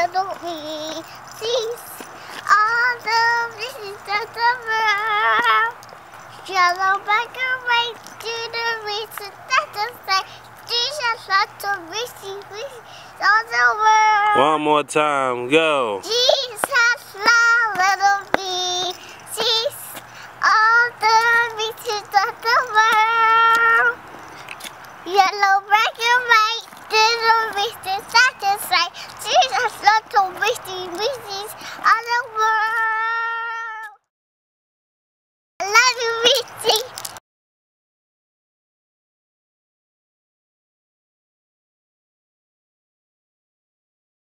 little me. Sees all the visions of the world. Yellow back white to the reason that the say Jesus lots of wishes, wishes all the world. One more time, go. Jesus love little me. Sees all the visions of the world. Yellow black and white little reason that wishes all world.